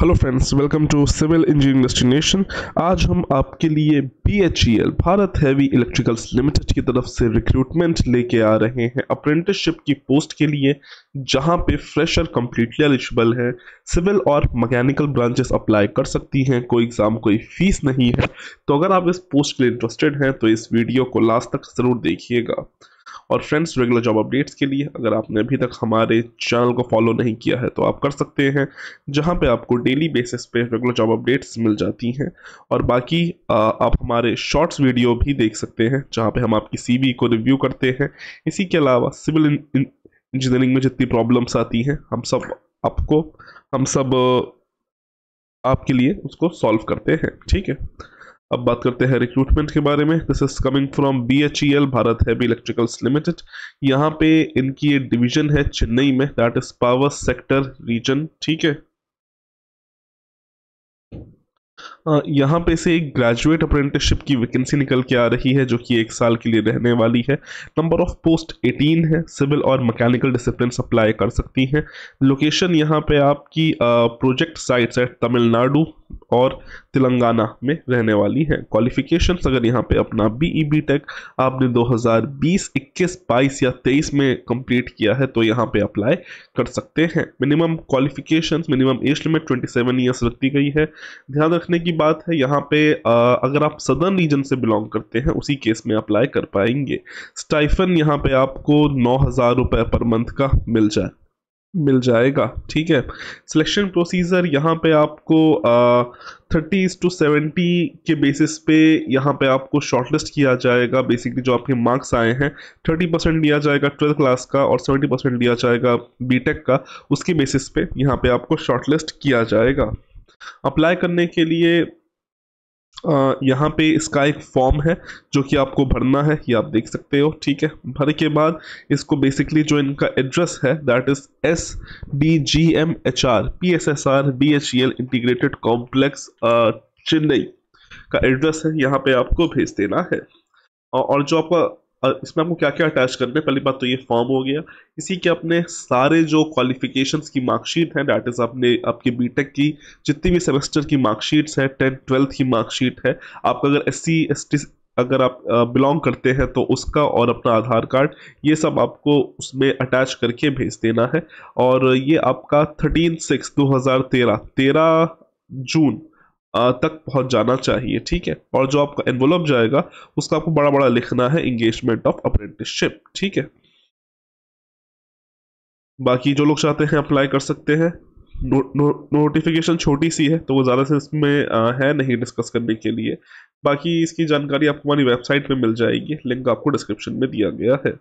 Hello friends welcome to civil engineering destination आज हम आपके लिए BHEL Bharat heavy electricals limited की तरफ़ से रिक्रूटमेंट लेके आ रहे हैं। अप्रेंटिसशिप की पोस्ट के लिए, जहाँ पे फ्रेशर कम्प्लीटली एलिजिबल है। सिविल और मैकेनिकल ब्रांचेस अप्लाई कर सकती हैं, कोई एग्ज़ाम कोई फ़ीस नहीं है। तो अगर आप इस पोस्ट के लिए इंटरेस्टेड हैं तो इस वीडियो को लास्ट तक ज़रूर देखिएगा। और फ्रेंड्स रेगुलर जॉब अपडेट्स के लिए अगर आपने अभी तक हमारे चैनल को फॉलो नहीं किया है तो आप कर सकते हैं, जहाँ पे आपको डेली बेसिस पे रेगुलर जॉब अपडेट्स मिल जाती हैं। और बाकी आप हमारे शॉर्ट्स वीडियो भी देख सकते हैं, जहाँ पे हम आपकी सीवी को रिव्यू करते हैं। इसी के अलावा सिविल इंजीनियरिंग में जितनी प्रॉब्लम्स आती हैं, हम सब आपको, हम सब आपके लिए उसको सॉल्व करते हैं, ठीक है? अब बात करते हैं रिक्रूटमेंट के बारे में। This is coming from B H E L Bharat heavy electricals limited यहाँ पे इनकी ये डिवीज़न है चेन्नई में। That is power sector region ठीक है? यहाँ पे से एक ग्रेजुएट अप्रेंटिसशिप की वैकेंसी निकल के आ रही है, जो कि एक साल के लिए रहने वाली है। नंबर ऑफ़ पोस्ट 18 है सिविल और मैकेनिकल डिसिप्लिन अप्लाई कर सकती हैं। लोकेशन यहाँ पे आपकी प्रोजेक्ट साइट्स है तमिलनाडु और तेलंगाना में रहने वाली हैं। क्वालिफिकेशन अगर यहाँ पे अपना बी ई बी टेक आपने 2020 21 22 या 23 में कंप्लीट किया है तो यहाँ पे अप्लाई कर सकते हैं। Minimum qualifications minimum age limit 27 years रखी गई है। ध्यान रखने की बात है, यहाँ पे अगर आप सदर्न रीजन से बिलोंग करते हैं, उसी केस में अप्लाई कर पाएँगे। स्टाइफन यहाँ पे आपको नौ हज़ार रुपये पर मंथ का मिल जाए, मिल जाएगा, ठीक है? सिलेक्शन प्रोसीजर यहाँ पे आपको थर्टी टू सेवेंटी के बेसिस पे यहाँ पे आपको शॉर्टलिस्ट किया जाएगा। बेसिकली जो आपके मार्क्स आए हैं थर्टी परसेंट दिया जाएगा ट्वेल्थ क्लास का और सेवेंटी परसेंट दिया जाएगा बीटेक का। उसके बेसिस पे यहाँ पे आपको शॉर्टलिस्ट किया जाएगा। अप्लाई करने के लिए यहाँ पे इसका एक फॉर्म है, जो कि आपको भरना है, ये आप देख सकते हो, ठीक है? भर के बाद इसको बेसिकली जो इनका एड्रेस है that is S D G M H R P S S R B H E L integrated complex Chennai का एड्रेस है, यहाँ पे आपको भेज देना है। और जो आपका इसमें आपको क्या क्या अटैच करना है? पहली बात तो ये फॉर्म हो गया। इसी के अपने सारे जो क्वालिफिकेशंस की मार्कशीट है डैट इज़ आपने, आपके बीटेक की, जितनी भी सेमेस्टर की मार्कशीट्स है टेंथ ट्वेल्थ की मार्कशीट है, आपका अगर एस सी एस टी अगर आप बिलोंग करते हैं तो उसका और अपना आधार कार्ड, ये सब आपको उसमें अटैच करके भेज देना है। और ये आपका थर्टीन सिक्स दो हज़ार तेरह तेरह जून तक पहुँच जाना चाहिए ठीक है? और जो आपका एनवलप जाएगा उसका आपको बड़ा बड़ा लिखना है इंगेजमेंट ऑफ़ अप्रेंटिसशिप ठीक है? बाकी जो लोग चाहते हैं अप्लाई कर सकते हैं। नो, नो, नोटिफिकेशन छोटी सी है तो वो ज़्यादा से इसमें आ, है नहीं डिस्कस करने के लिए। बाकी इसकी जानकारी आपको हमारी वेबसाइट पे मिल जाएगी लिंक आपको डिस्क्रिप्शन में दिया गया है।